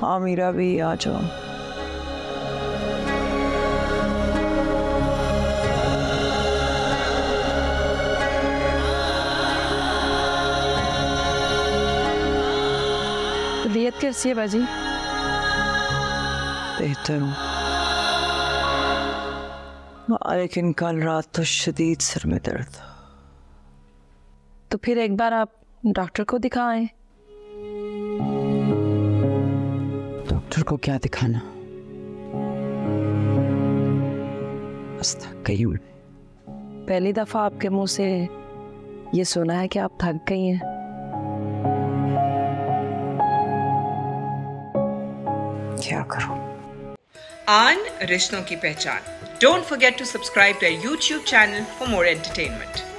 हाँ मीरा भी आ जाओ। तबीयत कैसी है बाजी? बेहतर हूँ। हाँ, लेकिन कल रात तो शदीद सिर में दर्द। था तो फिर एक बार आप डॉक्टर को दिखाएँ। को क्या दिखाना? बस थक गई हूँ पहली दफ़ा आपके मुँह से ये सुना है कि आप थक गई हैं। क्या करूँ? आन रिश्तों की पहचान। Don't forget to subscribe to YouTube channel for more entertainment